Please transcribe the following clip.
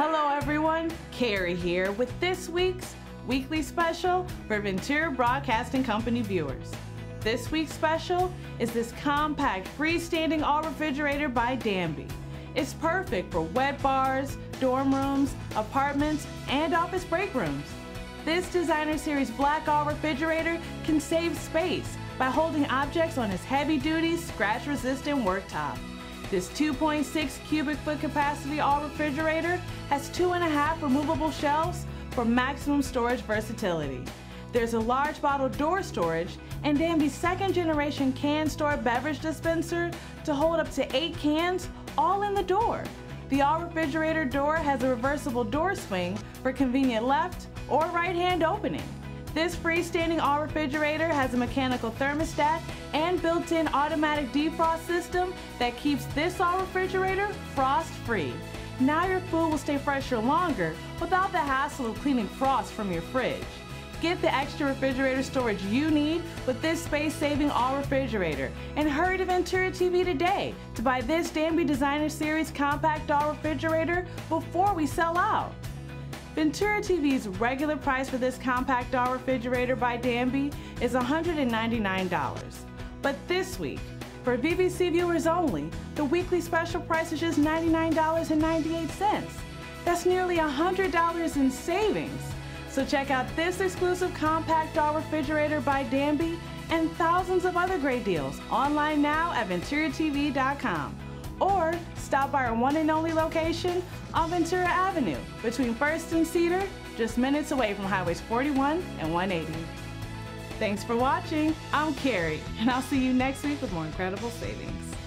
Hello everyone, Keri here with this week's weekly special for Ventura Broadcasting Company viewers. This week's special is this compact freestanding all refrigerator by Danby. It's perfect for wet bars, dorm rooms, apartments, and office break rooms. This designer series black all refrigerator can save space by holding objects on its heavy duty, scratch resistant worktop. This 2.6 cubic foot capacity all refrigerator has two and a half removable shelves for maximum storage versatility. There's a large bottle door storage and Danby's second generation Canstor beverage dispenser to hold up to eight cans all in the door. The all refrigerator door has a reversible door swing for convenient left or right hand opening. This freestanding all refrigerator has a mechanical thermostat and built-in automatic defrost system that keeps this all refrigerator frost free. Now your food will stay fresher longer without the hassle of cleaning frost from your fridge. Get the extra refrigerator storage you need with this space-saving all refrigerator and hurry to Ventura TV today to buy this Danby Designer Series compact all refrigerator before we sell out. Ventura TV's regular price for this compact all refrigerator by Danby is $199. But this week, for VBC viewers only, the weekly special price is just $99.98. That's nearly $100 in savings. So check out this exclusive compact all refrigerator by Danby and thousands of other great deals online now at VenturaTV.com. Or stop by our one and only location on Ventura Avenue between 1st and Cedar, just minutes away from Highways 41 and 180. Thanks for watching. I'm Keri, and I'll see you next week with more incredible savings.